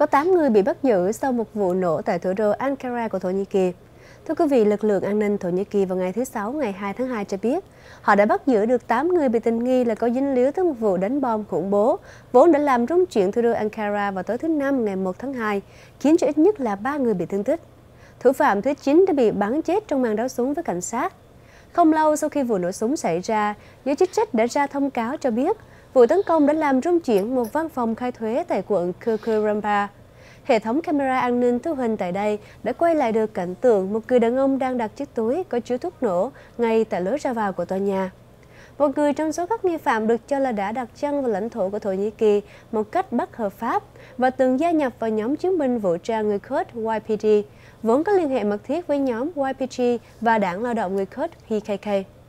có 8 người bị bắt giữ sau một vụ nổ tại thủ đô Ankara của Thổ Nhĩ Kỳ. Thưa quý vị, lực lượng an ninh Thổ Nhĩ Kỳ vào ngày thứ Sáu, ngày 2 tháng 2 cho biết, họ đã bắt giữ được 8 người bị tình nghi là có dính líu tới một vụ đánh bom khủng bố, vốn đã làm rung chuyển thủ đô Ankara vào tối thứ Năm ngày 1 tháng 2, khiến cho ít nhất là 3 người bị thương tích. Thủ phạm thứ 9 đã bị bắn chết trong màn đấu súng với cảnh sát. Không lâu sau khi vụ nổ súng xảy ra, giới chức trách đã ra thông cáo cho biết vụ tấn công đã làm rung chuyển một văn phòng khai thuế tại quận Kukurampa. Hệ thống camera an ninh thu hình tại đây đã quay lại được cảnh tượng một người đàn ông đang đặt chiếc túi có chứa thuốc nổ ngay tại lối ra vào của tòa nhà. Một người trong số các nghi phạm được cho là đã đặt chân vào lãnh thổ của Thổ Nhĩ Kỳ một cách bất hợp pháp và từng gia nhập vào nhóm chiến binh vũ trang người Kurd YPG, vốn có liên hệ mật thiết với nhóm YPG và đảng lao động người Kurd PKK.